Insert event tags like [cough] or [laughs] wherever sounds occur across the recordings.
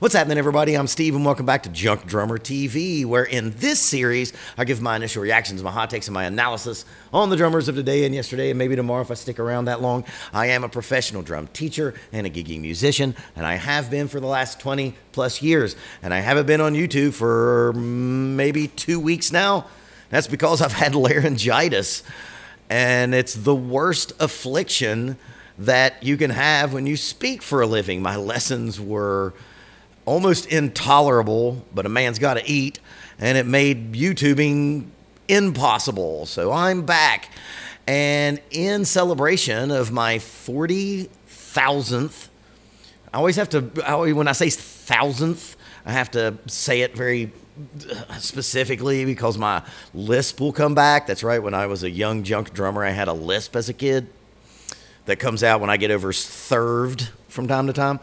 What's happening, everybody? I'm Steve, and welcome back to Junk Drummer TV, where in this series, I give my initial reactions, my hot takes, and my analysis on the drummers of today and yesterday, and maybe tomorrow if I stick around that long. I am a professional drum teacher and a gigging musician, and I have been for the last 20 plus years. And I haven't been on YouTube for mm, maybe two weeks now. That's because I've had [laughs] laryngitis, and it's the worst affliction that you can have when you speak for a living. My lessons were almost intolerable, but a man's got to eat, and it made YouTubing impossible. So I'm back. And in celebration of my 40,000th, I always have to, when I say thousandth, I have to say it very uh, specifically because my lisp will come back. That's right. When I was a young junk drummer, I had a lisp as a kid that comes out when I get over served from time to time.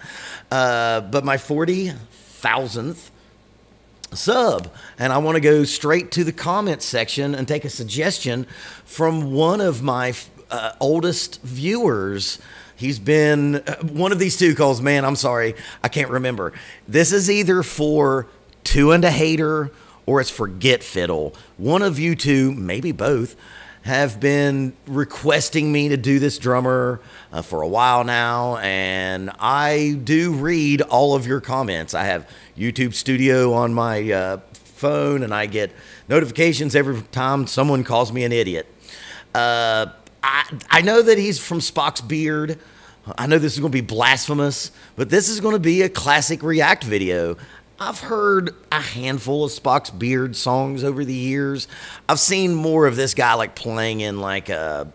Uh, but my 40,000th sub. And I want to go straight to the comment section and take a suggestion from one of my uh, oldest viewers. He's been uh, one of these two calls, man, I'm sorry, I can't remember. This is either for Two and a Hater or it's for Get Fiddle. One of you two, maybe both, have been requesting me to do this drummer uh, for a while now, and I do read all of your comments. I have YouTube Studio on my uh, phone, and I get notifications every time someone calls me an idiot. Uh, I, I know that he's from Spock's Beard. I know this is going to be blasphemous, but this is going to be a classic React video. I've heard a handful of Spock's Beard songs over the years. I've seen more of this guy like playing in like a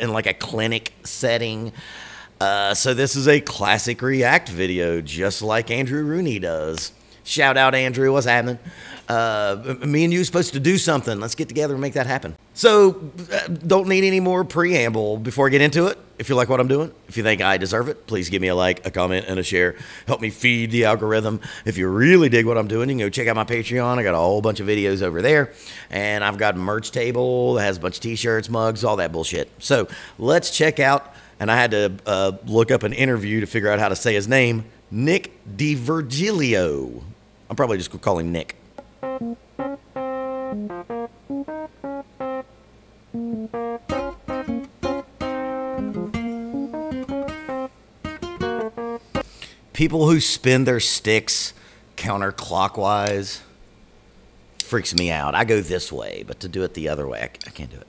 in like a clinic setting. Uh, so this is a classic React video, just like Andrew Rooney does. Shout out, Andrew. What's happening? Uh, me and you are supposed to do something. Let's get together and make that happen. So, uh, don't need any more preamble before I get into it. If you like what I'm doing, if you think I deserve it, please give me a like, a comment, and a share. Help me feed the algorithm. If you really dig what I'm doing, you can go check out my Patreon. I got a whole bunch of videos over there, and I've got a merch table that has a bunch of t-shirts, mugs, all that bullshit. So let's check out. And I had to uh, look up an interview to figure out how to say his name. Nick D'Virgilio. I'm probably just going to call him Nick. People who spin their sticks counterclockwise freaks me out. I go this way, but to do it the other way, I, I can't do it.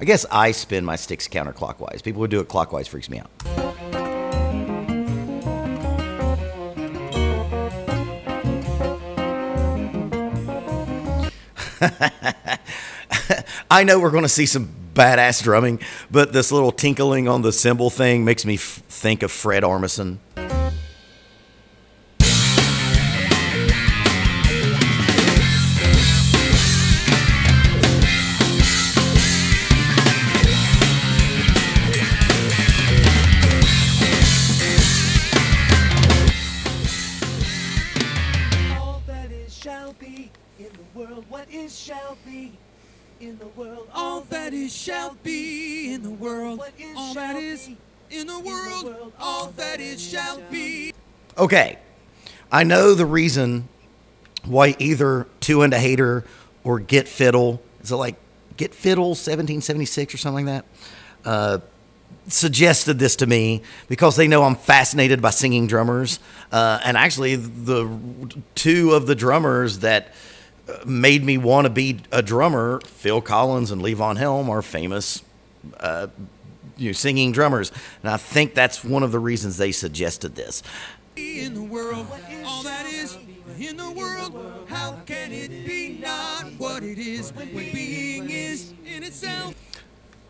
I guess I spin my sticks counterclockwise. People who do it clockwise freaks me out. [laughs] I know we're going to see some badass drumming, but this little tinkling on the cymbal thing makes me think of Fred Armisen. Okay. I know the reason why either Two and a Hater or Get Fiddle, is it like Get Fiddle 1776 or something like that? Uh, suggested this to me because they know I'm fascinated by singing drummers. Uh, and actually, the two of the drummers that made me want to be a drummer. Phil Collins and Levon Helm are famous, uh, you know, singing drummers, and I think that's one of the reasons they suggested this. In the world, all that is in the world, how can it be not what it is when being is in itself?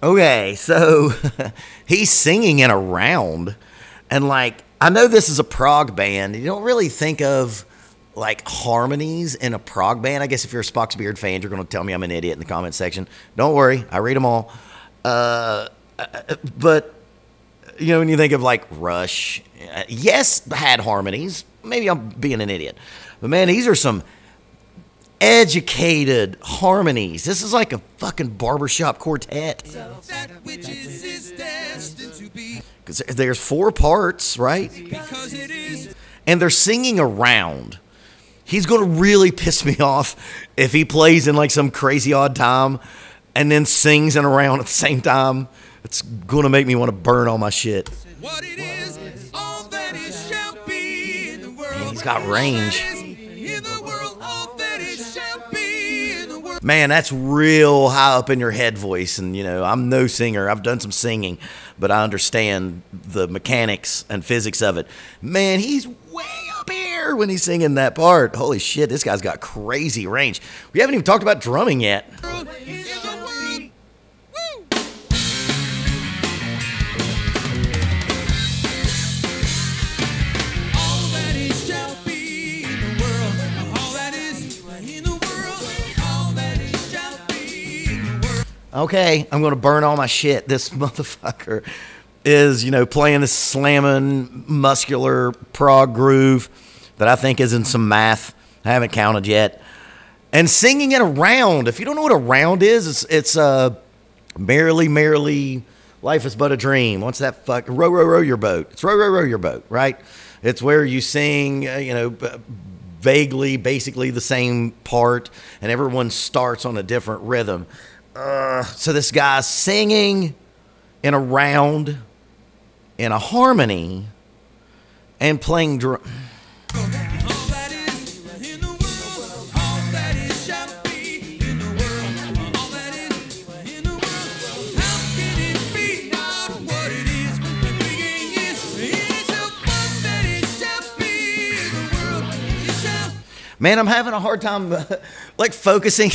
Okay, so [laughs] he's singing in a round, and like I know this is a prog band. You don't really think of like harmonies in a prog band. I guess if you're a Spock's Beard fan, you're going to tell me I'm an idiot in the comment section. Don't worry, I read them all. Uh, but you know, when you think of like Rush, uh, Uh, yes, had harmonies. Maybe I'm being an idiot, but man, these are some educated harmonies. This is like a fucking barbershop quartet. That which is, is destined to be. Because there's four parts, right? Because it is. And they're singing around. He's going to really piss me off if he plays in like some crazy odd time and then sings and around at the same time. It's going to make me want to burn all my shit. What it is, the range. Man, that's real high up in your head voice. And, you know, I'm no singer. I've done some singing, but I understand the mechanics and physics of it. Man, he's way up here when he's singing that part. Holy shit, this guy's got crazy range. We haven't even talked about drumming yet. Okay, I'm gonna burn all my shit. This [laughs] motherfucker is, you know, playing this slamming muscular prog groove that I think is in some math. I haven't counted yet. And singing it around. If you don't know what a round is, it's it's uh merrily, merrily, life is but a dream. What's that fuck? Row, row, row your boat. It's row, row, row your boat, right? It's where you sing, uh, you know, vaguely, basically the same part, and everyone starts on a different rhythm. Uh, so this guy's singing in a round, in a harmony, and playing drum. Man, I'm having a hard time, [laughs] like focusing.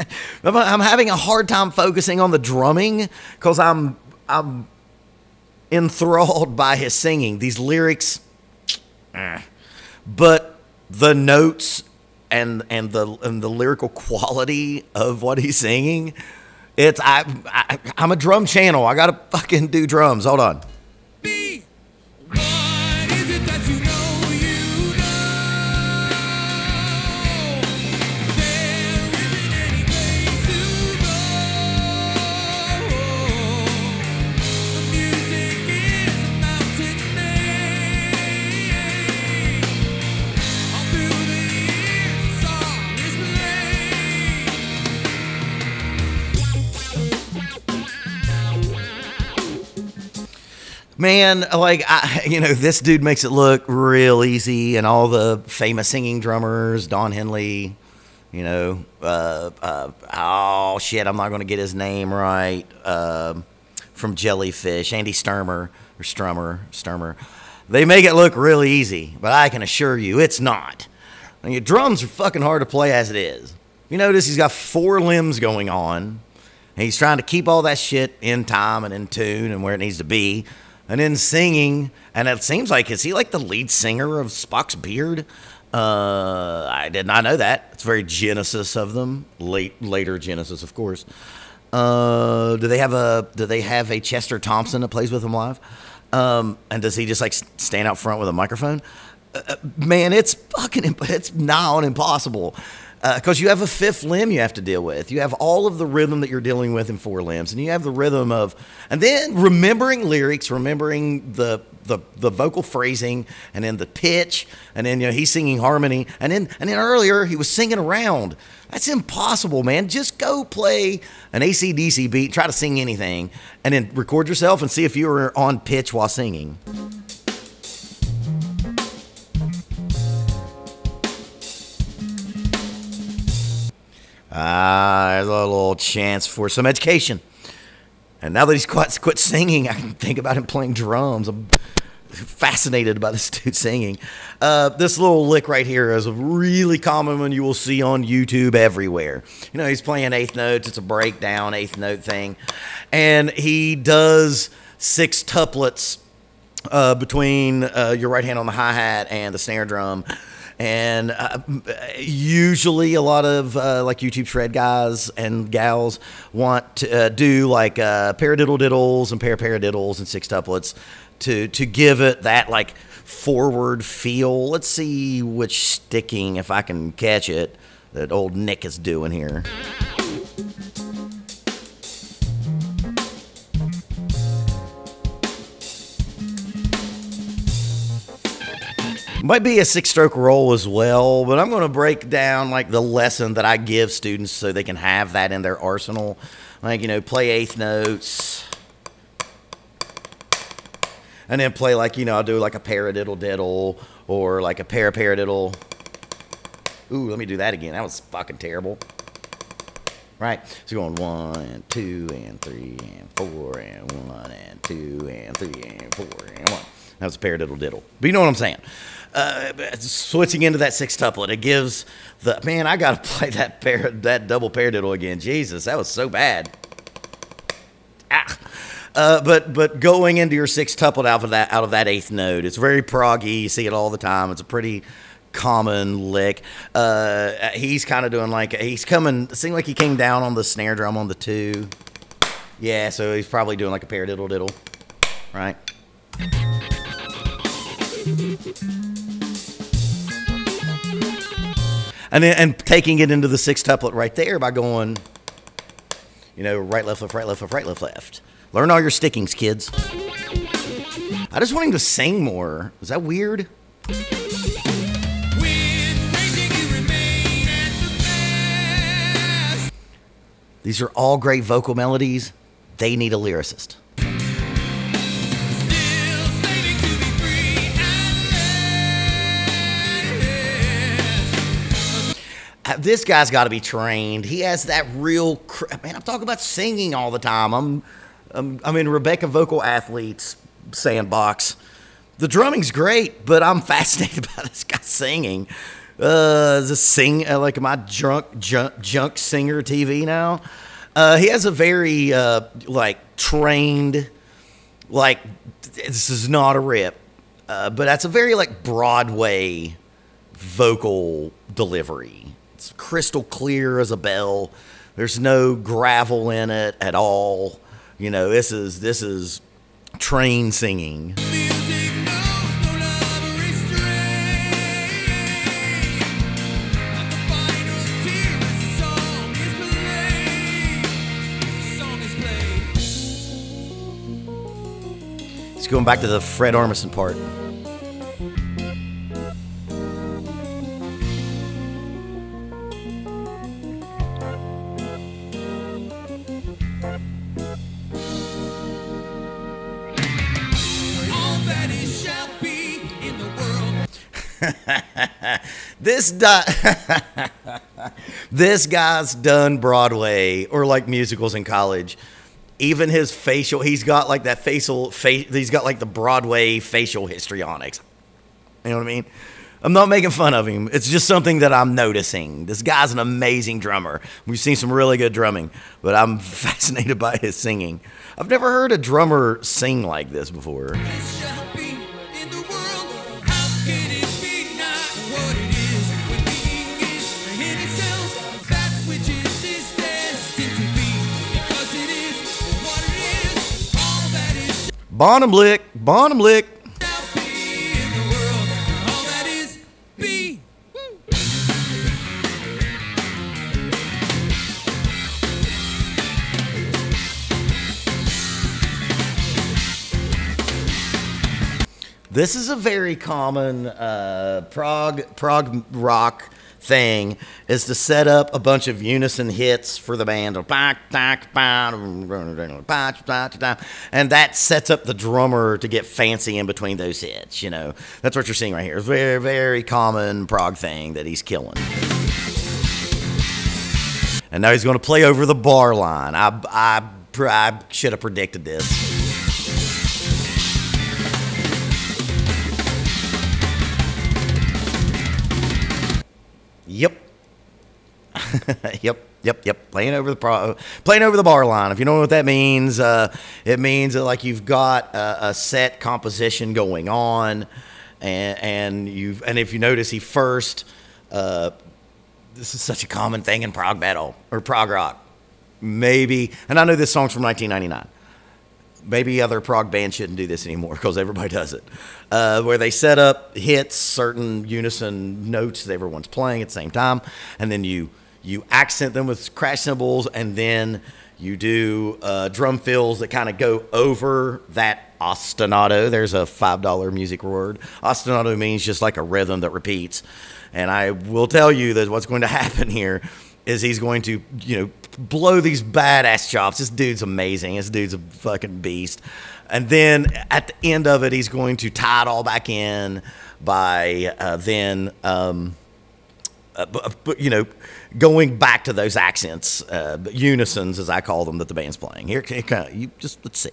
[laughs] I'm, having a hard time focusing on the drumming because I'm I'm enthralled by his singing. These lyrics, [sniffs] eh. but the notes and and the and the lyrical quality of what he's singing, it's I, I I'm a drum channel. I gotta fucking do drums. Hold on. be. Man, like I, [laughs] you know, this dude makes it look real easy, and all the famous singing drummers, Don Henley, you know, uh, uh, oh shit, I'm not gonna get his name right. Um from Jellyfish, Andy Sturmer or Strummer, Sturmer. They make it look really easy, but I can assure you, it's not. I mean, drums are fucking hard to play as it is. You notice he's got four limbs going on. He's trying to keep all that shit in time and in tune and where it needs to be. And then singing, and it seems like, is he like the lead singer of Spock's Beard? Uh, I did not know that. It's very Genesis of them. Late, later Genesis, of course. Uh, do they have a Do they have a Chester Thompson that plays with them live? Um, and does he just like stand out front with a microphone? Uh, uh, man, it's fucking it's now on impossible Uh, because you have a fifth limb you have to deal with. You have all of the rhythm that you're dealing with in four limbs, and you have the rhythm of, and then remembering lyrics, remembering the the the vocal phrasing, and then the pitch, and then you know he's singing harmony, and then and then earlier he was singing around. That's impossible, man. Just go play an ACDC beat, try to sing anything, and then record yourself and see if you were on pitch while singing. Ah, there's a little chance for some education. And now that he's quit, quit singing, I can think about him playing drums. I'm fascinated by this [laughs] dude singing. Uh, this little lick right here is a really common one you will see on YouTube everywhere. You know, he's playing eighth notes. It's a breakdown eighth note thing, and he does six tuplets uh, between uh, your right hand on the hi hat and the snare drum. And uh, usually, a lot of uh, like YouTube shred guys and gals want to uh, do like uh, paradiddle diddles and pair paradiddles and six tuplets to to give it that like forward feel. Let's see which sticking, if I can catch it, that old Nick is doing here. Might be a six stroke roll as well, but I'm going to break down like the lesson that I give students so they can have that in their arsenal. Like, you know, play eighth notes. And then play like, you know, I'll do like a paradiddle diddle or like a para paradiddle. Ooh, let me do that again. That was fucking terrible. Right? So going one and two and three and four and one and two and three and four and one. That was a paradiddle diddle. But you know what I'm saying? Uh, switching into that sextuplet, it gives the man. I got to [laughs] play that pair, that double paradiddle again. Jesus, that was so bad. Ah. Uh, but but going into your sextuplet out of that out of that eighth note, it's very proggy. You see it all the time. It's a pretty common lick. Uh, he's kind of doing like he's coming. It seemed like he came down on the snare drum on the two. Yeah, so he's probably doing like a paradiddle diddle, right? And and taking it into the sextuplet right there by going, you know, right left left right left left right left left. Learn all your stickings, kids. I just want him to sing more. Is that weird? These are all great vocal melodies. They need a lyricist. This guy's got to be trained. He has that real man. I'm talking about singing all the time. I'm, I'm, I'm in Rebecca Vocal Athletes sandbox. The drumming's great, but I'm [laughs] fascinated by this guy singing. Uh, the sing uh, like my drunk junk, junk singer TV now. Uh, he has a very uh, like trained like this is not a rip, uh, but that's a very like Broadway vocal delivery. It's crystal clear as a bell. There's no gravel in it at all. You know, this is this is train singing. Music knows no love or restraint. Like the final tear as the song is played. The song is played. It's going back to the Fred Armisen part. This di- [laughs] this guy's done Broadway or like musicals in college. Even his facial, he's got like that facial face. He's got like the Broadway facial histrionics. You know what I mean? I'm not making fun of him. It's just something that I'm noticing. This guy's an amazing drummer. We've seen some really good drumming, but I'm [laughs] fascinated by his singing. I've never heard a drummer sing like this before. Bonham lick, Bonham lick. This is a very common uh, prog prog rock thing is to set up a bunch of unison hits for the band. And that sets up the drummer to get fancy in between those hits you know. That's what you're seeing right here. It's a very very common prog thing that he's killing. And now he's going to play over the bar line. I i, I should have predicted this Yep. [laughs] yep. Yep. Yep. Playing over the pro- playing over the bar line. If you don't know what that means, uh, it means that like you've got a, a set composition going on, and and you've and if you notice, he first. Uh, this is such a common thing in prog metal or prog rock. Maybe, and I know this song's from 1999 maybe other prog bands shouldn't do this anymore because everybody does it. Uh, where they set up hits, certain unison notes that everyone's playing at the same time, and then you you accent them with crash cymbals, and then You do uh, drum fills that kind of go over that ostinato. There's a $5 music word. Ostinato means just like a rhythm that repeats. And I will tell you that what's going to [laughs] happen here is he's going to, you know, blow these badass chops. This dude's amazing. This dude's a fucking beast. And then at the end of it, he's going to tie it all back in by uh, then. Um, uh, but you know, going back to those accents, uh, unisons as I call them, that the band's playing. Here, here you just let's see.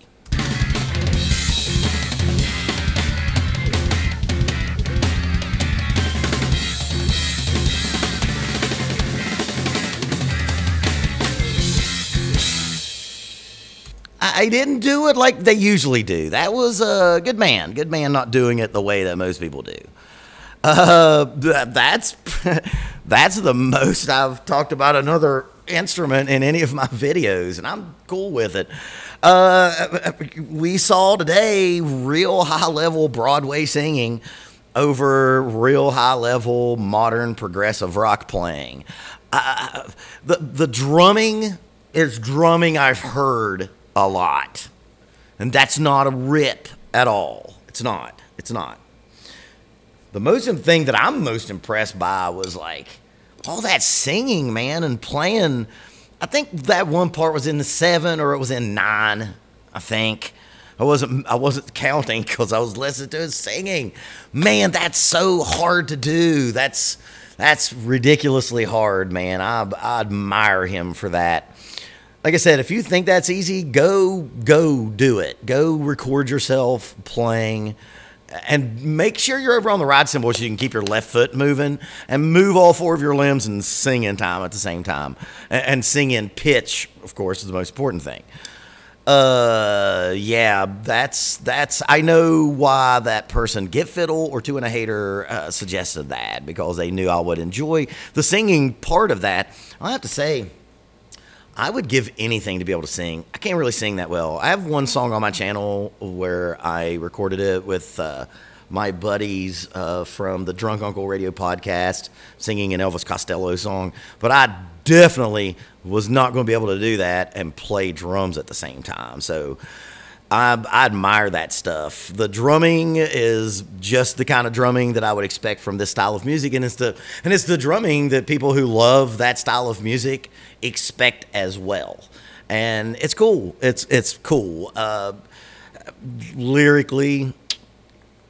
I didn't do it like they usually do. That was a good man, good man, not doing it the way that most people do. Uh, that's [laughs] that's the most I've talked about another instrument in any of my videos, and I'm cool with it. Uh, we saw today real high level Broadway singing over real high level modern progressive rock playing. Uh, the the drumming is drumming I've heard a lot, and that's not a rip at all. It's not. It's not the most thing that I'm most impressed by was like all that singing, man, and playing. I think that one part was in the seven or it was in nine. I think I wasn't I wasn't [laughs] counting because I was listening to his singing. Man, that's so hard to do. That's that's ridiculously hard, man. I, I admire him for that. Like I said, if you think that's easy, go go do it. Go record yourself playing and make sure you're over on the ride cymbal so you can keep your left foot moving and move all four of your limbs and sing in time at the same time. And, sing in pitch, of course, is the most important thing. Uh, yeah, that's that's. I know why that person, Get Fiddle or Two and a Hater, uh, suggested that because they knew I would enjoy the singing part of that. I have to say, I would give anything to be able to sing. I can't really sing that well. I have one song on my channel where I recorded it with uh, my buddies uh, from the Drunk Uncle Radio podcast, singing an Elvis Costello song. But I definitely was not going to be able to do that and play drums at the same time. So I, I admire that stuff. The drumming is just the kind of drumming that I would expect from this style of music, and it's the and it's the drumming that people who love that style of music expect as well. And it's cool. It's it's cool. Uh, lyrically,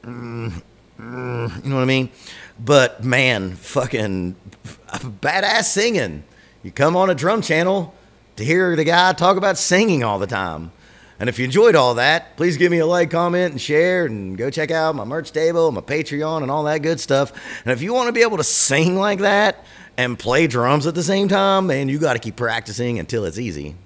mm, mm, you know what I mean. But man, fucking badass singing. You come on a drum channel to hear the guy talk about singing all the time. And if you enjoyed all that, please give me a like, comment, and share, and go check out my merch table, my Patreon, and all that good stuff. And if you want to be able to sing like that and play drums at the same time, man, you got to keep practicing until it's easy.